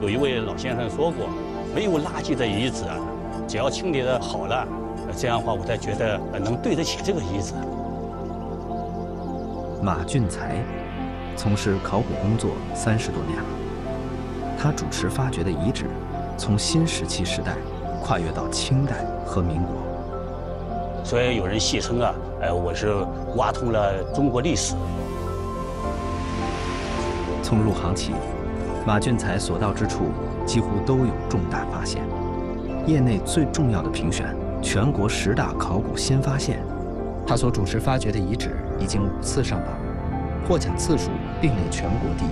有一位老先生说过，没有垃圾的遗址啊，只要清理的好了，这样的话我才觉得能对得起这个遗址。马俊才从事考古工作三十多年了，他主持发掘的遗址，从新石器时代跨越到清代和民国。所以有人戏称啊，呃，我是挖通了中国历史。从入行起。马俊才所到之处，几乎都有重大发现。业内最重要的评选——全国十大考古新发现，他所主持发掘的遗址已经五次上榜，获奖次数并列全国第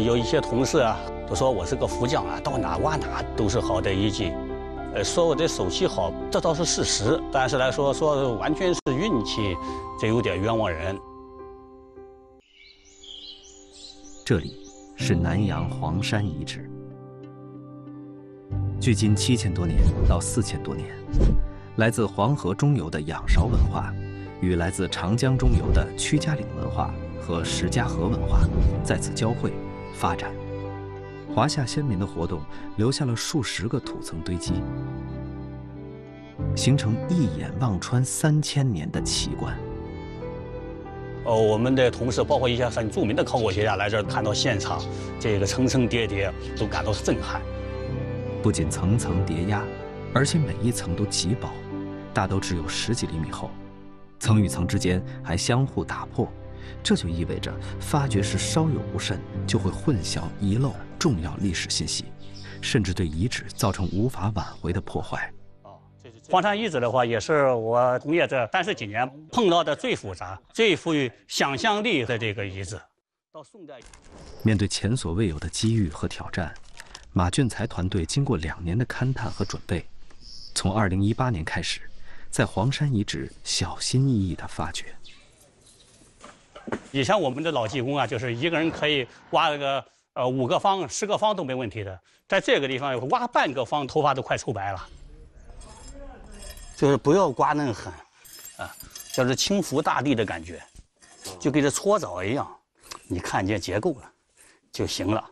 一。有一些同事啊，都说我是个福将啊，到哪挖哪都是好的遗迹。呃，说我的手气好，这倒是事实。但是来说，说完全是运气，这有点冤枉人。这里。是南阳黄山遗址，距今七千多年到四千多年，来自黄河中游的仰韶文化，与来自长江中游的屈家岭文化和石家河文化在此交汇发展。华夏先民的活动留下了数十个土层堆积，形成一眼望穿三千年的奇观。呃，我们的同事，包括一些很著名的考古学家来这儿看到现场，这个层层叠叠，都感到震撼。不仅层层叠压，而且每一层都极薄，大都只有十几厘米厚，层与层之间还相互打破，这就意味着发掘时稍有不慎，就会混淆遗漏重要历史信息，甚至对遗址造成无法挽回的破坏。黄山遗址的话，也是我从业这三十几年碰到的最复杂、最富于想象力的这个遗址。到宋代，面对前所未有的机遇和挑战，马俊才团队经过两年的勘探和准备，从二零一八年开始，在黄山遗址小心翼翼地发掘。以前我们的老技工啊，就是一个人可以挖个呃五个方、十个方都没问题的，在这个地方挖半个方，头发都快抽白了。就是不要刮那么狠，啊，就是轻抚大地的感觉，就跟这搓澡一样，你看见结构了就行了，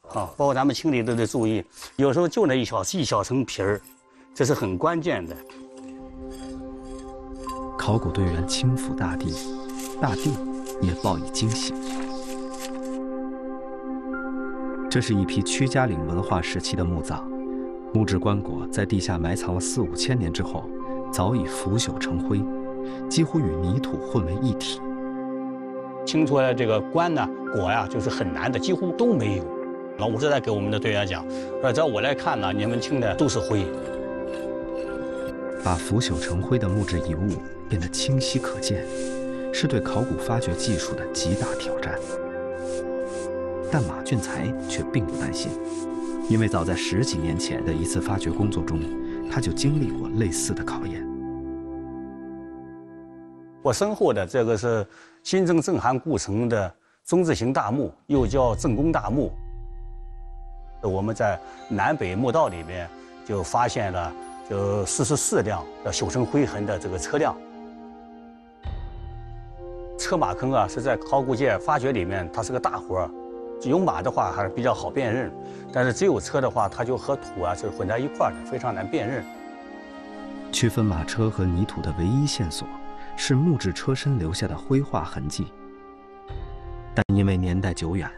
好，包括咱们清理都得注意，有时候就那一小一小层皮儿，这是很关键的。考古队员轻抚大地，大地也报以惊喜。这是一批屈家岭文化时期的墓葬。木质棺椁在地下埋藏了四五千年之后，早已腐朽成灰，几乎与泥土混为一体。清出来这个棺呢，椁呀，就是很难的，几乎都没有。老吴是在给我们的队员讲，呃，在我来看呢，你们清的都是灰。把腐朽成灰的木质遗物变得清晰可见，是对考古发掘技术的极大挑战。但马俊才却并不担心。因为早在十几年前的一次发掘工作中，他就经历过类似的考验。我身后的这个是新郑郑韩故城的中字形大墓，又叫正宫大墓。我们在南北墓道里面就发现了就四十四辆朽成灰痕的这个车辆。车马坑啊，是在考古界发掘里面，它是个大活儿。有马的话还是比较好辨认，但是只有车的话，它就和土啊是混在一块儿的，非常难辨认。区分马车和泥土的唯一线索是木质车身留下的灰化痕迹，但因为年代久远，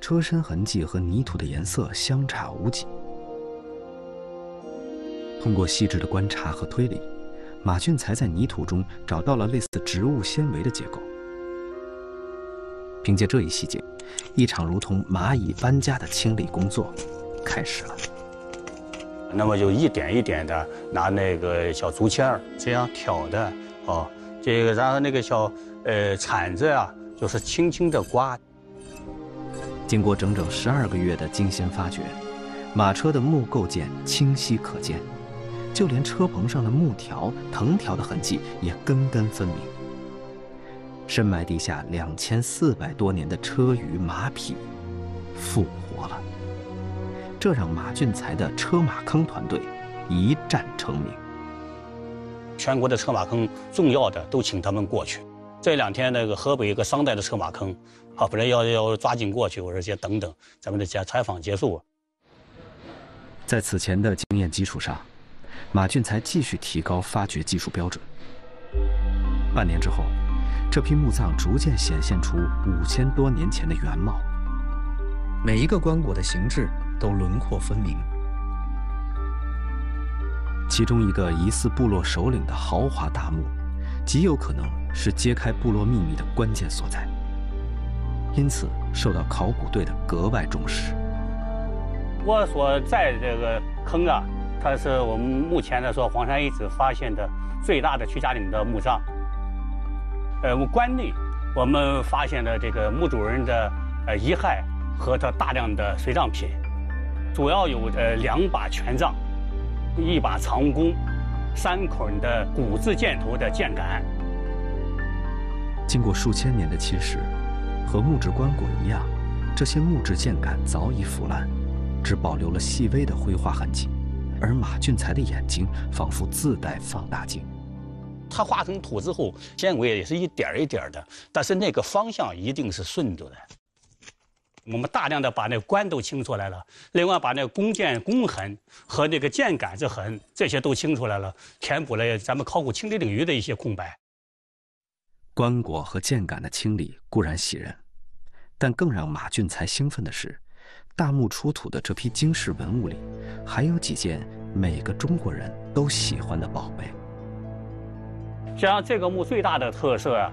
车身痕迹和泥土的颜色相差无几。通过细致的观察和推理，马俊才在泥土中找到了类似植物纤维的结构。凭借这一细节。一场如同蚂蚁搬家的清理工作开始了。那么就一点一点的拿那个小竹签儿这样挑的，哦，这个然后那个小呃铲子啊，就是轻轻的刮。经过整整十二个月的精心发掘，马车的木构件清晰可见，就连车棚上的木条、藤条的痕迹也根根分明。深埋地下两千四百多年的车舆马匹复活了，这让马俊才的车马坑团队一战成名。全国的车马坑重要的都请他们过去，这两天那个河北一个商代的车马坑，啊，本来要要抓紧过去，我说先等等，咱们的采采访结束。在此前的经验基础上，马俊才继续提高发掘技术标准。半年之后，这批墓葬逐渐显现出五千多年前的原貌，每一个棺椁的形制都轮廓分明。其中一个疑似部落首领的豪华大墓，极有可能是揭开部落秘密的关键所在，因此受到考古队的格外重视。我所在的这个坑啊，它是我们目前来说黄山遗址发现的最大的屈家岭的墓葬。呃，棺内我们发现了这个墓主人的呃遗骸和他大量的随葬品，主要有呃两把权杖。一把长弓，三孔的古字箭头的箭杆。经过数千年的侵蚀，和木质棺椁一样，这些木质箭杆早已腐烂，只保留了细微的灰化痕迹。而马俊才的眼睛仿佛自带放大镜，它化成土之后，纤维也是一点一点的，但是那个方向一定是顺着的。我们大量的把那棺都清出来了，另外把那弓箭弓痕和那个箭杆子痕这些都清出来了，填补了咱们考古清理领域的一些空白。棺椁和箭杆的清理固然喜人，但更让马俊才兴奋的是，大墓出土的这批惊世文物里，还有几件每个中国人都喜欢的宝贝。像这个墓最大的特色啊，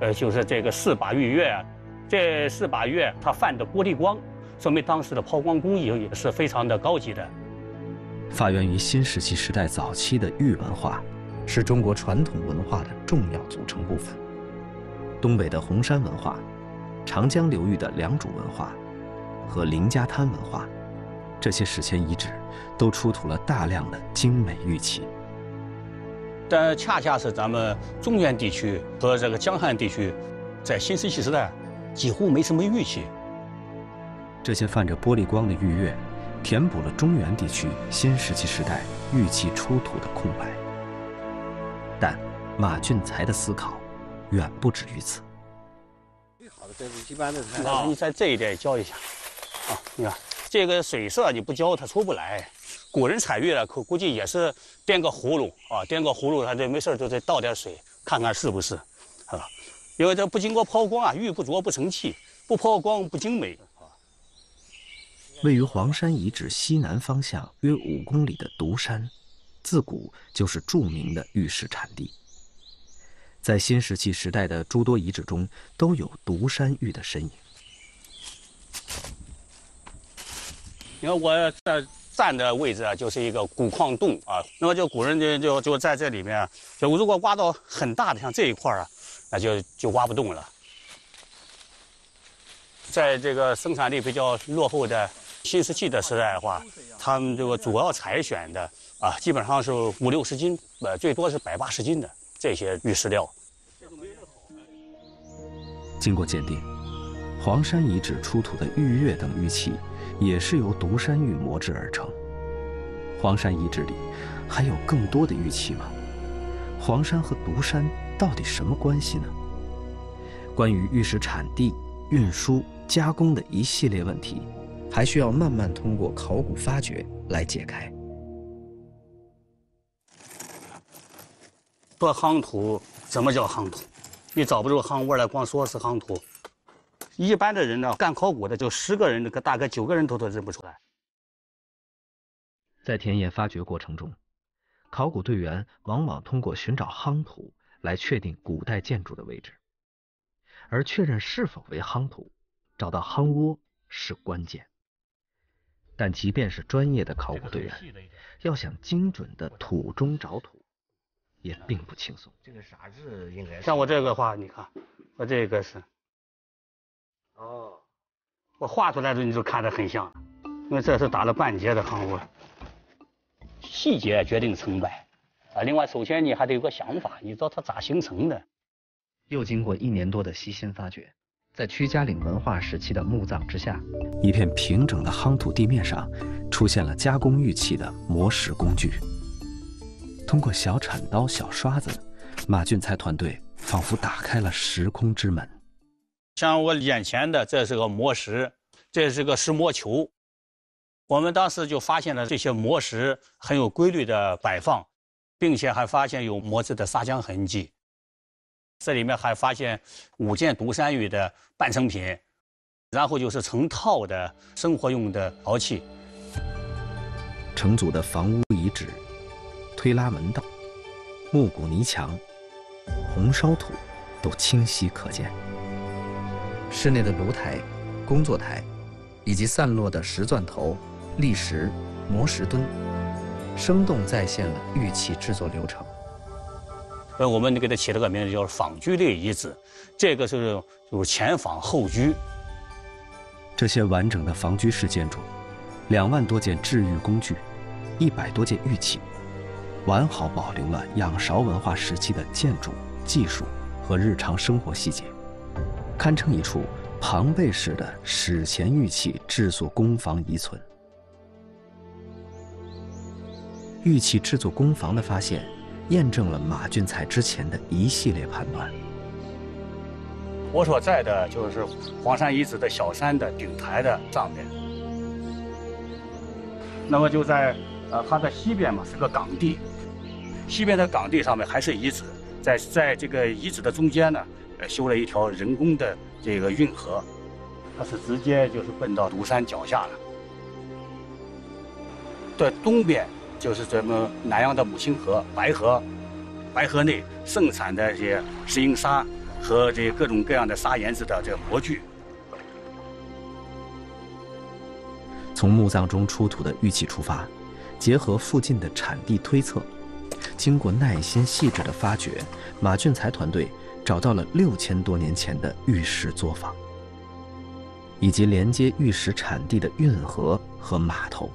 呃，就是这个四把玉钺。这四把钺，它泛的玻璃光，说明当时的抛光工艺也是非常的高级的。发源于新石器时代早期的玉文化，是中国传统文化的重要组成部分。东北的红山文化、长江流域的良渚文化和林家滩文化，这些史前遗址都出土了大量的精美玉器。但恰恰是咱们中原地区和这个江汉地区，在新石器时代。几乎没什么玉器。这些泛着玻璃光的玉钺，填补了中原地区新石器时代玉器出土的空白。但马俊才的思考远不止于此。最好的这是一般的。你在这一点教一下。啊，你看这个水色你不浇它出不来。古人采玉了，可估计也是掂个葫芦啊，掂个葫芦，他这没事就再倒点水，看看是不是，啊。因为这不经过抛光啊，玉不琢不成器，不抛光不精美。位于黄山遗址西南方向约五公里的独山，自古就是著名的玉石产地。在新石器时代的诸多遗址中，都有独山玉的身影。你看我在站的位置啊，就是一个古矿洞啊。那么就古人就就就在这里面，就如果挖到很大的像这一块啊。那就就挖不动了。在这个生产力比较落后的新石器的时代的话，他们这个主要采选的啊，基本上是五六十斤，呃，最多是百八十斤的这些玉石料。经过鉴定，黄山遗址出土的玉钺等玉器，也是由独山玉磨制而成。黄山遗址里还有更多的玉器吗？黄山和独山？到底什么关系呢？关于玉石产地、运输、加工的一系列问题，还需要慢慢通过考古发掘来解开。说夯土，什么叫夯土？你找不出夯味来，光说是夯土。一般的人呢，干考古的就十个人，个大概九个人头都认不出来。在田野发掘过程中，考古队员往往通过寻找夯土。来确定古代建筑的位置，而确认是否为夯土，找到夯窝是关键。但即便是专业的考古队员，要想精准的土中找土，也并不轻松。这个啥字应该？像我这个话，你看，我这个是，哦，我画出来的你就看着很像，因为这是打了半截的夯窝，细节决定成败。啊，另外，首先你还得有个想法，你知道它咋形成的。又经过一年多的悉心发掘，在屈家岭文化时期的墓葬之下，一片平整的夯土地面上，出现了加工玉器的磨石工具。通过小铲刀、小刷子，马俊才团队仿佛打开了时空之门。像我眼前的，这是个磨石，这是个石磨球。我们当时就发现了这些磨石很有规律的摆放，并且还发现有磨制的砂浆痕迹。这里面还发现五件独山玉的半成品，然后就是成套的生活用的陶器。成组的房屋遗址、推拉门道、木骨泥墙、红烧土都清晰可见。室内的炉台、工作台，以及散落的石钻头。砾石、磨石墩，生动再现了玉器制作流程。呃，我们给它起了个名字，叫仿居类遗址。这个是就是前仿后居。这些完整的仿居式建筑，两万多件制玉工具，一百多件玉器，完好保留了仰韶文化时期的建筑技术和日常生活细节，堪称一处庞贝式的史前玉器制作工坊遗存。玉器制作工坊的发现，验证了马俊才之前的一系列判断。我所在的就是黄山遗址的小山的顶台的上面。那么就在呃它的西边嘛是个岗地，西边的岗地上面还是遗址，在在这个遗址的中间呢，呃修了一条人工的这个运河，它是直接就是奔到独山脚下了。在东边。就是咱们南阳的母亲河白河，白河内盛产的这些石英砂和这各种各样的砂岩子的这个模具。从墓葬中出土的玉器出发，结合附近的产地推测，经过耐心细致的发掘，马俊才团队找到了六千多年前的玉石作坊，以及连接玉石产地的运河和码头。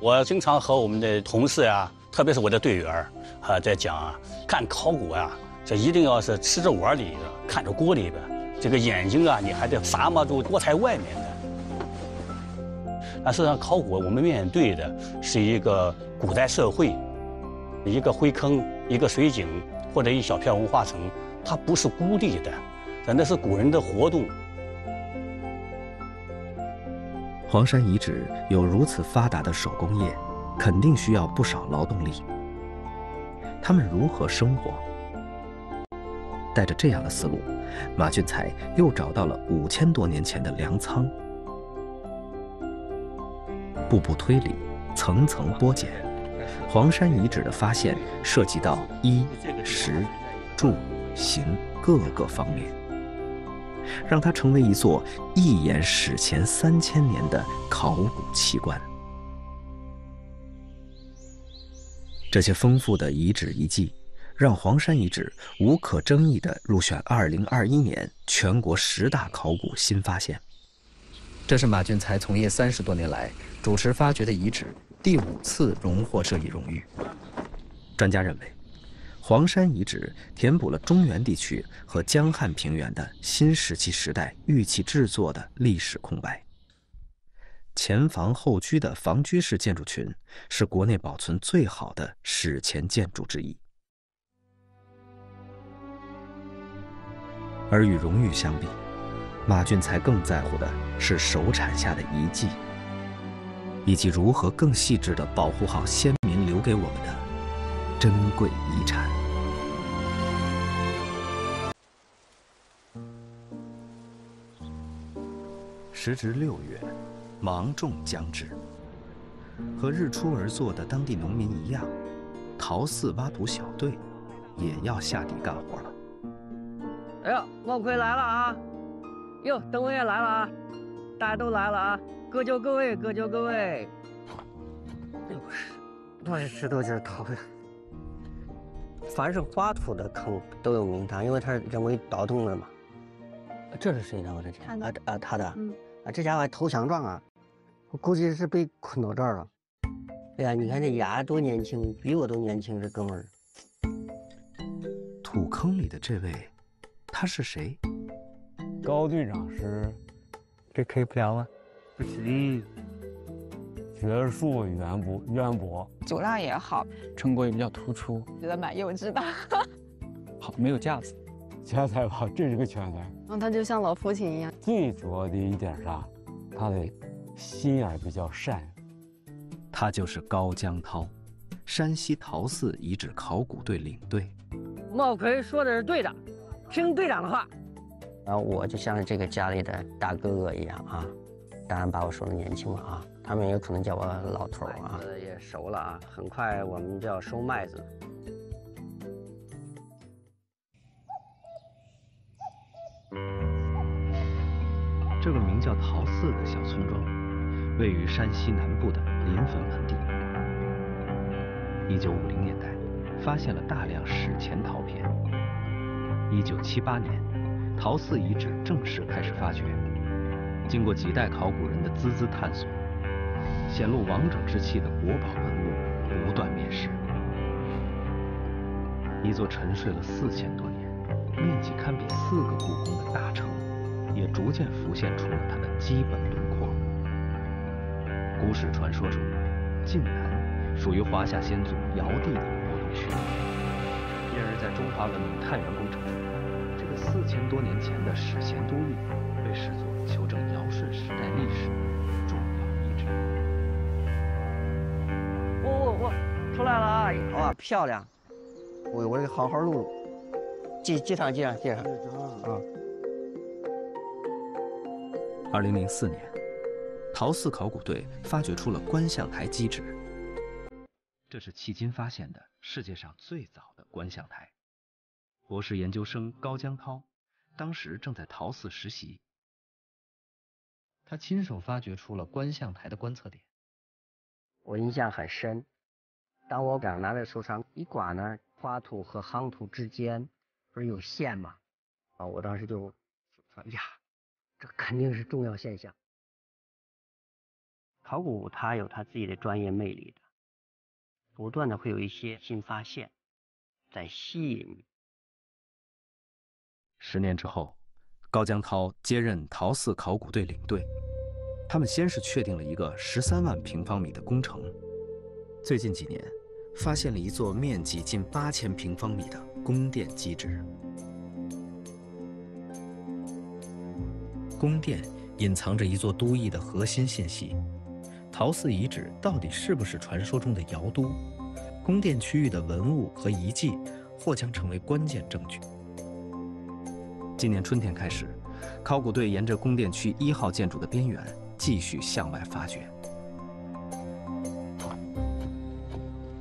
我经常和我们的同事呀，特别是我的队员，啊，在讲啊，干考古啊，这一定要是吃着碗里的，看着锅里边，这个眼睛啊，你还得撒摸住锅台外面的。啊，实上考古我们面对的是一个古代社会，一个灰坑，一个水井或者一小片文化层，它不是孤立的，那是古人的活动。黄山遗址有如此发达的手工业，肯定需要不少劳动力。他们如何生活？带着这样的思路，马俊才又找到了五千多年前的粮仓。步步推理，层层剥茧，黄山遗址的发现涉及到衣、食、住、行各个方面。让它成为一座一眼史前三千年的考古奇观。这些丰富的遗址遗迹，让黄山遗址无可争议地入选2021年全国十大考古新发现。这是马俊才从业三十多年来主持发掘的遗址第五次荣获这一荣誉。专家认为。黄山遗址填补了中原地区和江汉平原的新石器时代玉器制作的历史空白。前房后居的房居式建筑群是国内保存最好的史前建筑之一。而与荣誉相比，马俊才更在乎的是手产下的遗迹，以及如何更细致地保护好先民留给我们的。珍贵遗产。时值六月，芒种将至。和日出而作的当地农民一样，陶寺挖土小队也要下地干活了。哎呀，王奎来了啊！哟，邓文也来了啊！大家都来了啊！各就各位，各就各位。哎不是，多少石头劲掏的。凡是挖土的坑都有名堂，因为它是人为凿洞的嘛。这是谁的？我的天！啊啊，他的。嗯。啊，这家伙还投降状啊！我估计是被捆到这儿了。哎呀，你看这牙多年轻，比我都年轻，这哥们儿。土坑里的这位，他是谁？高队长是，这可以不聊吗？不行。学术渊博，渊博，酒量也好，成果也比较突出，觉得蛮幼稚的。好，没有架子。全才吧，这是个全才。然后他就像老父亲一样。最主要的一点啥，他的心眼比较善。他就是高江涛，山西陶寺遗址考古队领队。茂奎说的是对的，听队长的话。然后我就像这个家里的大哥哥一样啊，当然把我说的年轻了啊，他们有可能叫我老头啊。也熟了啊，很快我们就要收麦子。这个名叫陶寺的小村庄，位于山西南部的临汾盆地。一九五零年代，发现了大量史前陶片。一九七八年，陶寺遗址正式开始发掘。经过几代考古人的孜孜探索，显露王者之气的国宝文物不断面世。一座沉睡了四千多年、面积堪比四个故宫的大城。也逐渐浮现出了它的基本轮廓。古史传说中，晋南属于华夏先祖尧帝的活动区，因而，在中华文明探源工程中，这个四千多年前的史前都邑被视作求证尧舜时代历史重要遗址。我我我出来了啊！哇，漂亮！我我得好好录，记记上记上记上啊。二零零四年，陶寺考古队发掘出了观象台基址。这是迄今发现的世界上最早的观象台。博士研究生高江涛当时正在陶寺实习，他亲手发掘出了观象台的观测点。我印象很深，当我刚拿在手上一刮呢，花土和夯土之间不是有线吗？啊，我当时就说呀。这肯定是重要现象。考古它有它自己的专业魅力的，不断的会有一些新发现，在吸引你。十年之后，高江涛接任陶寺考古队领队，他们先是确定了一个十三万平方米的工程，最近几年发现了一座面积近八千平方米的宫殿基址。宫殿隐藏着一座都邑的核心信息，陶寺遗址到底是不是传说中的尧都？宫殿区域的文物和遗迹或将成为关键证据。今年春天开始，考古队沿着宫殿区一号建筑的边缘继续向外发掘。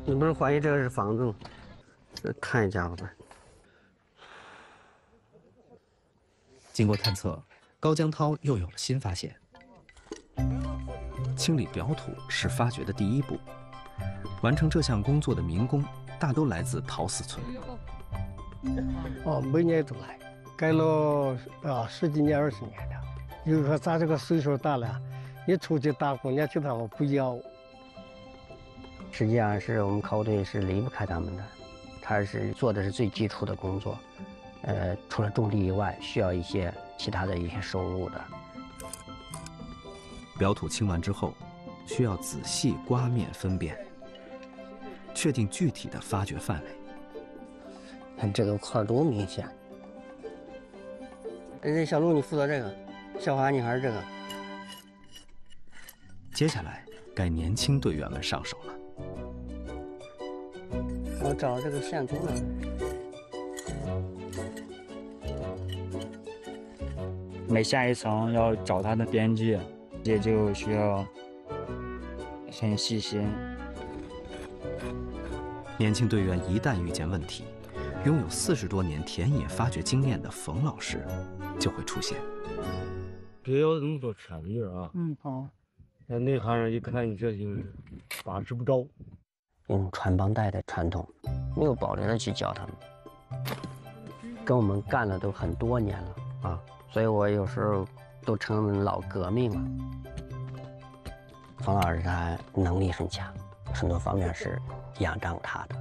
你不是怀疑这个是房子吗？看一下吧。经过探测。高江涛又有了新发现。清理表土是发掘的第一步。完成这项工作的民工大都来自陶寺村。哦，每年都来，干了啊十几年、二十年了。就是说咱这个岁数大了，你出去打工，年轻他们不要。实际上是我们考古队是离不开他们的，他是做的是最基础的工作。呃，除了种地以外，需要一些其他的一些收入的。表土清完之后，需要仔细刮面分辨，确定具体的发掘范围。看这个块多明显！哎，小陆，你负责这个；小华，你还是这个。接下来该年轻队员们上手了。我找这个线图了。每下一层要找它的边界，也就需要很细心。年轻队员一旦遇见问题，拥有四十多年田野发掘经验的冯老师就会出现。别要那么多钱地儿啊！嗯，好。那内行人一看你这就把持不着。用传帮带的传统，没有保留的去教他们，跟我们干了都很多年了啊。所以我有时候都称老革命了。冯老师他能力很强，很多方面是仰仗他的。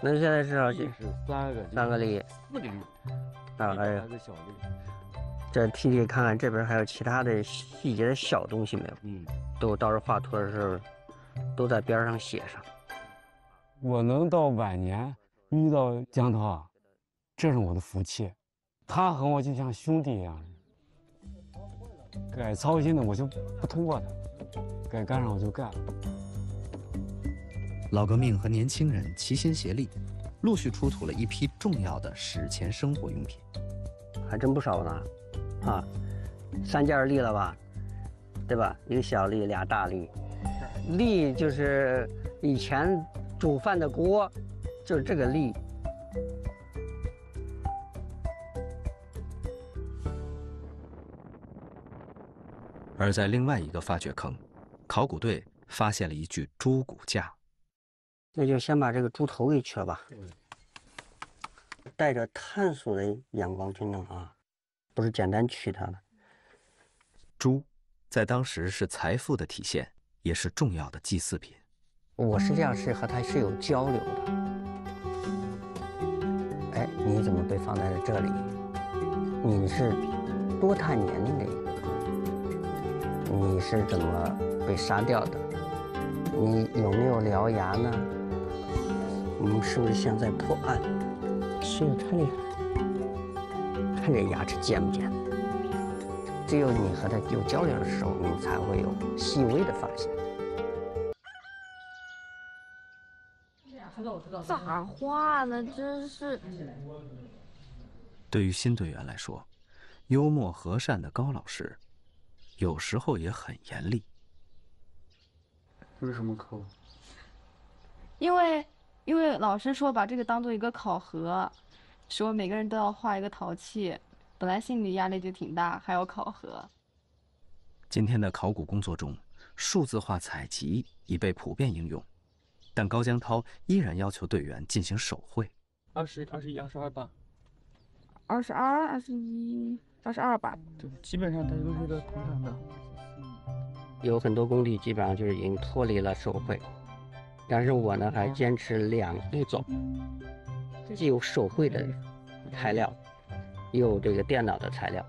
那现在是是三个三个粒，四粒啊，还有这替替看看这边还有其他的细节的小东西没有？嗯，都到时候画图的时候都在边上写上。我能到晚年遇到江涛，这是我的福气。他和我就像兄弟一样，该操心的我就不通过他，该干上我就干。老革命和年轻人齐心协力，陆续出土了一批重要的史前生活用品，还真不少呢，啊，三件立了吧，对吧？一个小立，俩大立，立就是以前煮饭的锅，就是这个立。而在另外一个发掘坑，考古队发现了一具猪骨架。那就先把这个猪头给取了吧，带着探索的眼光去弄啊，不是简单取它的。猪，在当时是财富的体现，也是重要的祭祀品。我实际上是和它是有交流的。哎，你怎么被放在了这里？你是多大年龄的一个？你是怎么被杀掉的？你有没有獠牙呢？我们是不是像在破案？是太厉害！看这牙齿尖不尖？只有你和他有交流的时候，你才会有细微的发现。咋画呢？真是。对于新队员来说，幽默和善的高老师。有时候也很严厉。为什么扣？因为，因为老师说把这个当做一个考核，说每个人都要画一个陶器，本来心理压力就挺大，还要考核。今天的考古工作中，数字化采集已被普遍应用，但高江涛依然要求队员进行手绘。二十二十一、二十二吧。二十二、二十一。二十二吧，对，基本上它都是一个同样的。有很多工地基本上就是已经脱离了手绘，但是我呢还坚持两种，既有手绘的材料，又有这个电脑的材料。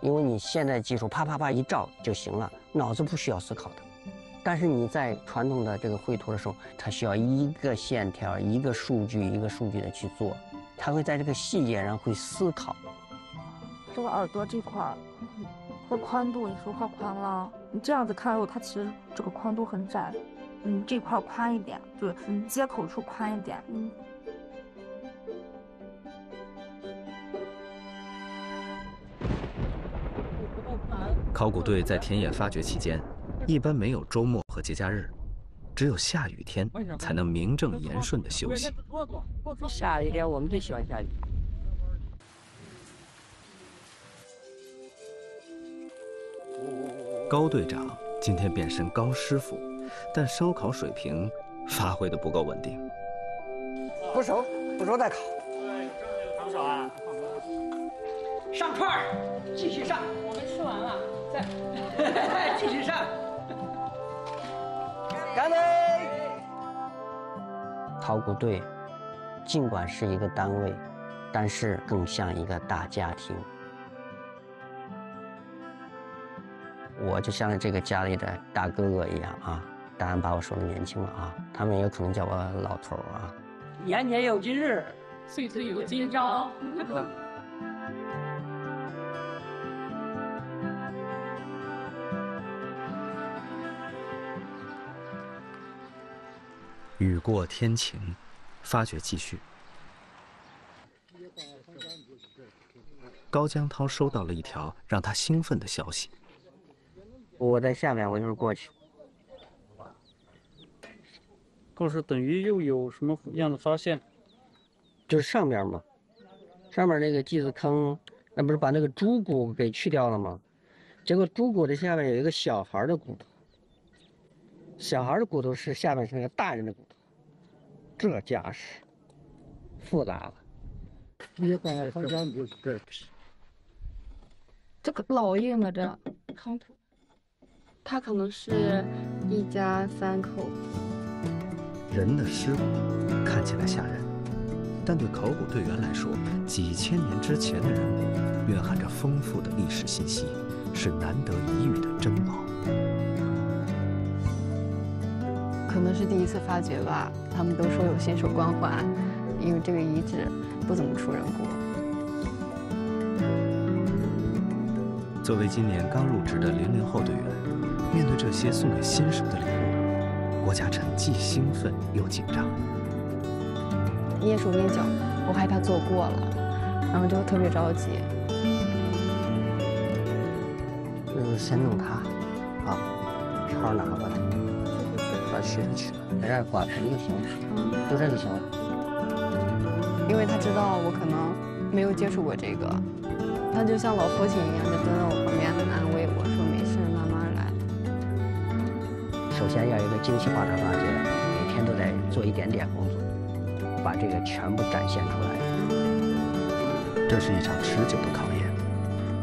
因为你现在技术啪啪啪一照就行了，脑子不需要思考的。但是你在传统的这个绘图的时候，它需要一个线条、一个数据、一个数据的去做，它会在这个细节上会思考。这个耳朵这块儿，和宽度，你说画宽了。你这样子看后，它其实这个宽度很窄，嗯，这块宽一点，对，嗯，接口处宽一点，嗯。考古队在田野发掘期间，一般没有周末和节假日，只有下雨天才能名正言顺的休息。下雨天我们最喜欢下雨。高队长今天变身高师傅，但烧烤水平发挥的不够稳定。不熟，不熟再烤。不熟啊！上串儿，继续上。我们吃完了，再 继续上。干杯！考古队尽管是一个单位，但是更像一个大家庭。我就像这个家里的大哥哥一样啊，当然把我说的年轻了啊，他们也可能叫我老头啊。年年有今日，岁岁有今朝。雨过天晴，发掘继续。高江涛收到了一条让他兴奋的消息。我在下面，我一会儿过去。可是等于又有什么样的发现？就是上边嘛，上面那个祭祀坑，那不是把那个猪骨给去掉了吗？结果猪骨的下面有一个小孩的骨头，小孩的骨头是下面是那个大人的骨头，这架势复杂了。这个老硬了，这夯土。他可能是一家三口。人的尸骨看起来吓人，但对考古队员来说，几千年之前的人骨蕴含着丰富的历史信息，是难得一遇的珍宝。可能是第一次发掘吧，他们都说有新手光环，因为这个遗址不怎么出人骨。作为今年刚入职的零零后队员，面对这些送给新手的礼物，郭嘉诚既兴奋又紧张。鼹鼠捏脚，我害怕做过了，然后就特别着急。就先弄它，好，勺拿过来，把吃的吃了，在这儿挂盆就行了，就这就行了。因为他知道我可能没有接触过这个，他就像老父亲一样，就蹲在我首先要有一个精细化的发掘，每天都在做一点点工作，把这个全部展现出来。这是一场持久的考验，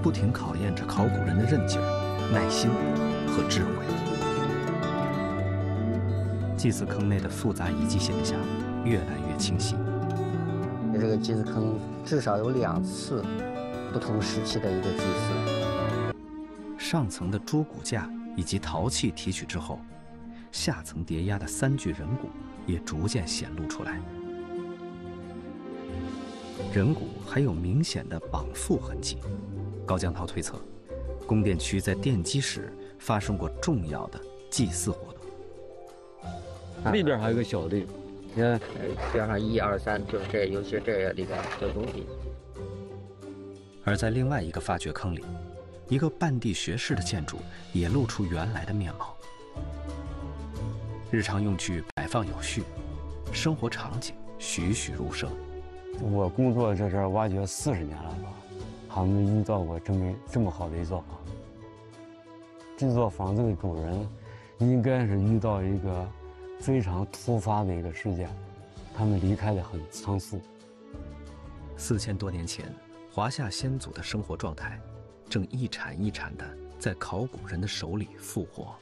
不停考验着考古人的韧劲儿、耐心和智慧。祭祀坑内的复杂遗迹现象越来越清晰。这个祭祀坑至少有两次不同时期的一个祭祀。上层的猪骨架以及陶器提取之后，下层叠压的三具人骨也逐渐显露出来。人骨还有明显的绑缚痕迹，高江涛推测，宫殿区在奠基时发生过重要的祭祀活动。那边还有个小的，你看加上一二三，就是这，尤其这里边的东西。而在另外一个发掘坑里，一个半地穴式的建筑也露出原来的面貌。日常用具摆放有序，生活场景栩栩如生。我工作在这儿挖掘四十年了吧，还没遇到过这么这么好的一座房。这座房子的主人，应该是遇到一个非常突发的一个事件，他们离开的很仓促。四千多年前，华夏先祖的生活状态，正一铲一铲的在考古人的手里复活。